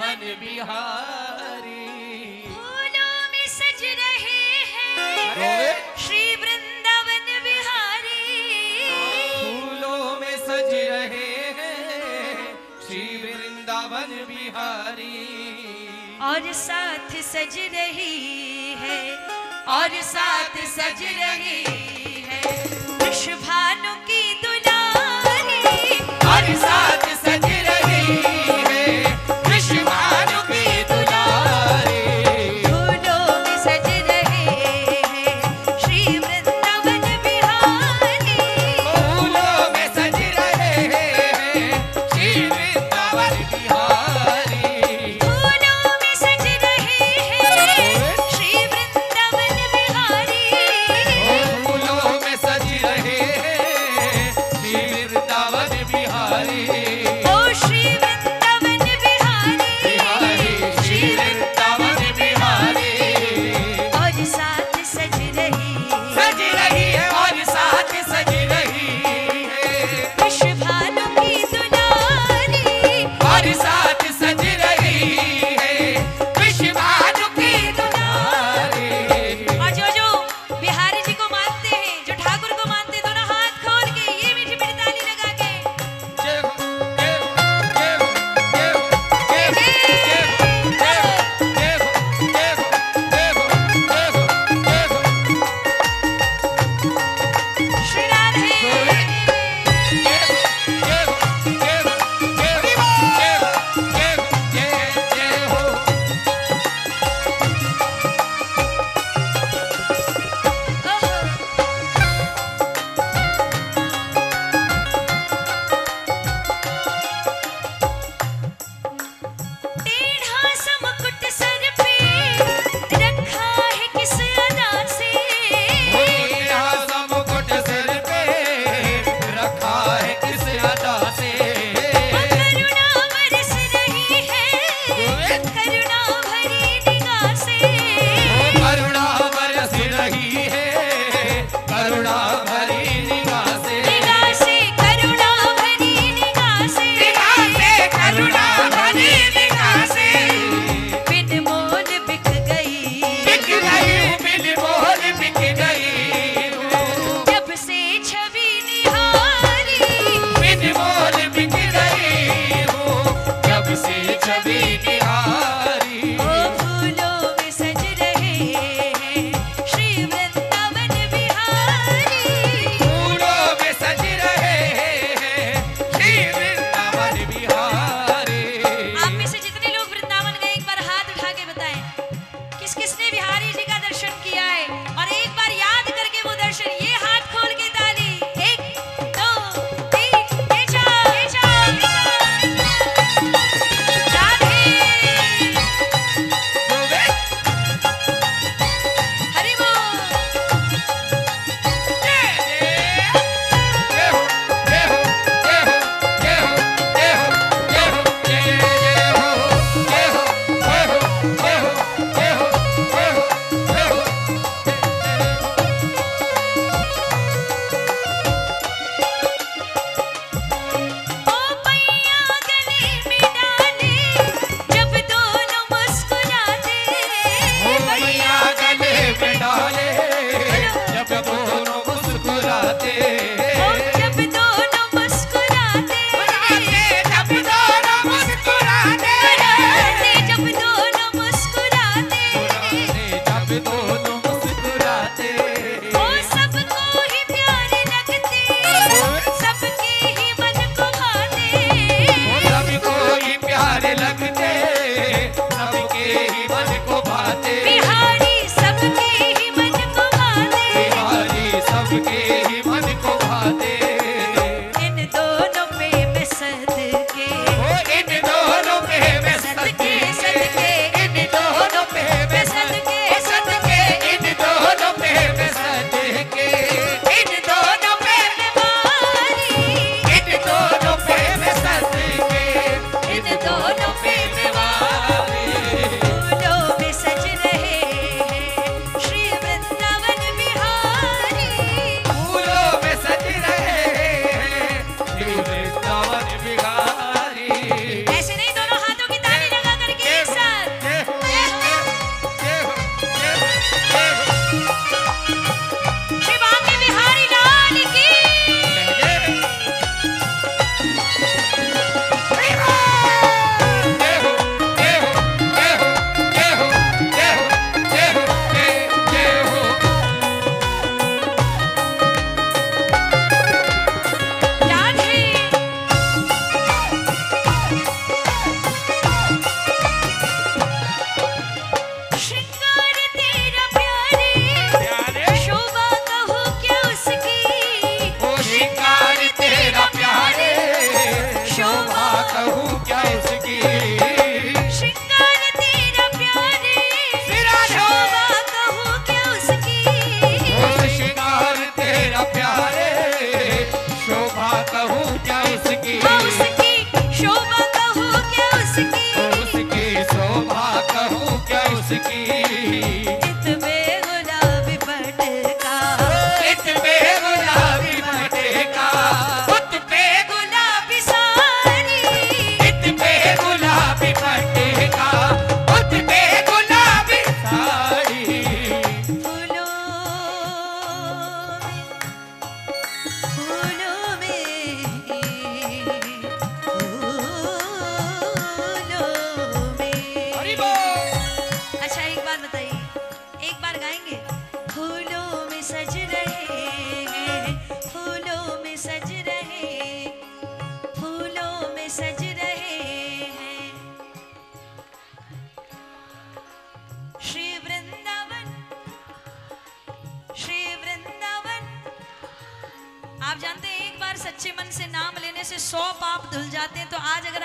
बिहारी। फूलों में सज रहे हैं श्री वृंदावन बिहारी। फूलों में सज रहे हैं श्री वृंदावन बिहारी। और साथ सज रही है और साथ सज रही है। वृषभानु की दुलारी। और साथ भाई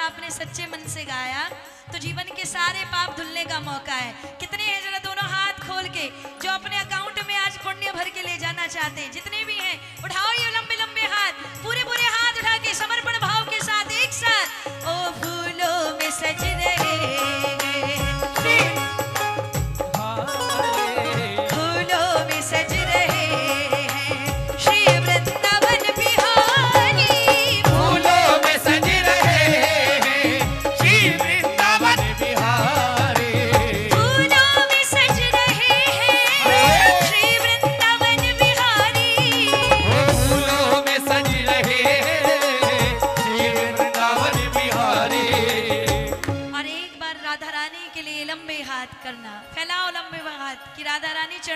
आपने सच्चे मन से गाया तो जीवन के सारे पाप धुलने का मौका है। कितने हैं जरा दोनों हाथ खोल के, जो अपने अकाउंट में आज पुण्य भर के ले जाना चाहते हैं? जितने भी हैं, उठाओ ये लंबे लंबे हाथ। पूरे पूरे हाथ उठा के समर्पण भाव के साथ एक साथ, ओ फूलों में सज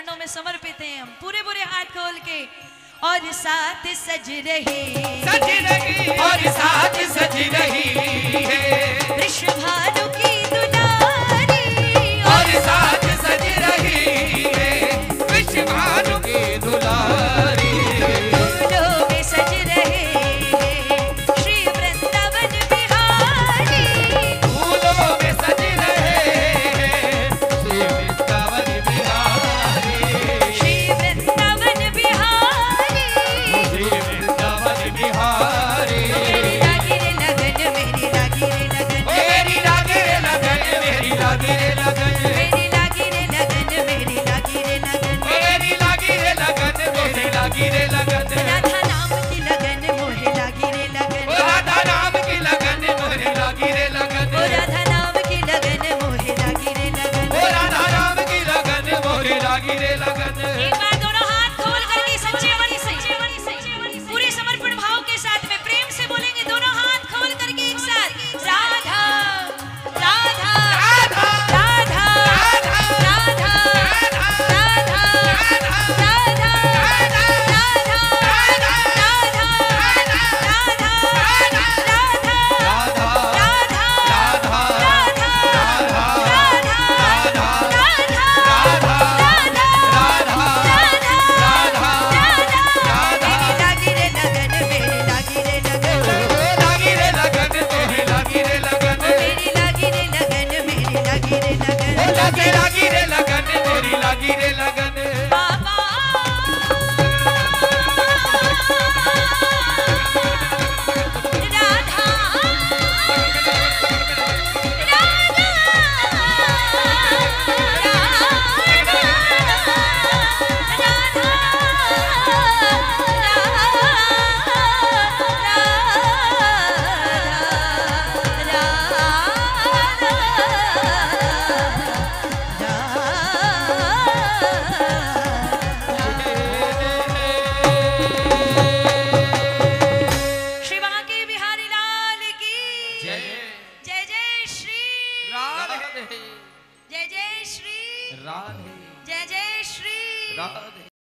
चरणों में समर्पित हैं हम। पूरे पूरे हाथ खोल के। और साथ सज रहे। सज रही। और साथ सज रही। है वृषभानु की